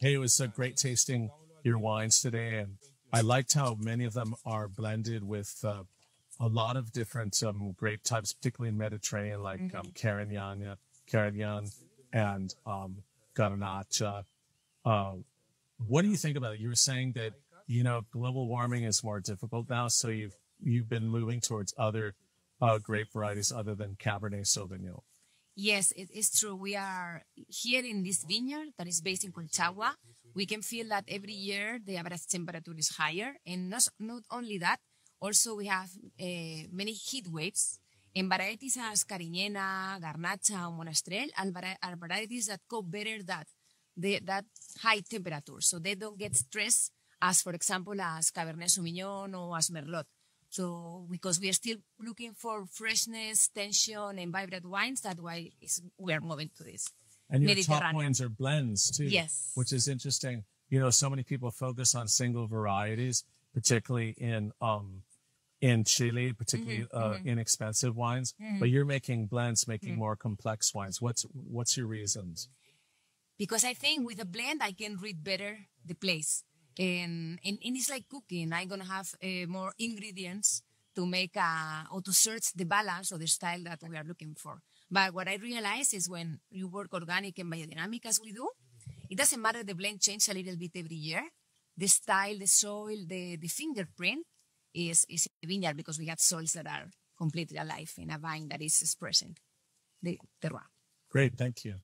Hey, it was uh, great tasting your wines today, and I liked how many of them are blended with uh, a lot of different um, grape types, particularly in Mediterranean, like mm-hmm. um, Carignan, Carignan, and um, Garnacha. Uh, what do you think about it? You were saying that you know global warming is more difficult now, so you've you've been moving towards other uh, grape varieties other than Cabernet Sauvignon. Yes, it is true. We are here in this vineyard that is based in Colchagua. We can feel that every year the average temperature is higher. And not, not only that, also we have uh, many heat waves. And varieties as Cariñena, Garnacha, or Monastrell are, varieties that cope better that, the, that high temperature. So they don't get stressed as, for example, as Cabernet Sauvignon or as Merlot. So because we are still looking for freshness, tension, and vibrant wines, that's why we are moving to this. And your top wines are blends too. Yes. Which is interesting. You know, so many people focus on single varieties, particularly in um in Chile, particularly mm-hmm, uh, mm-hmm. inexpensive wines. Mm-hmm. But you're making blends, making mm-hmm. more complex wines. What's what's your reasons? Because I think with a blend, I can read better the place and, and, and it's like cooking. I'm going to have uh, more ingredients to make a, or to search the balance or the style that we are looking for. But what I realize is when you work organic and biodynamic as we do, it doesn't matter the blend change a little bit every year. The style, the soil, the, the fingerprint is, is a vineyard because we have soils that are completely alive in a vine that is expressing the terroir. Great, thank you.